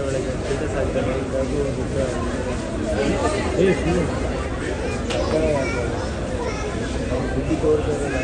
ಒಳಗೆ ಸ್ಟೇಟಸ್ ಹಾಕ್ತಾರೆ ಇದಾಗೂ ಬುದ್ಧಿ ತೋರಿಸೋದಿಲ್ಲ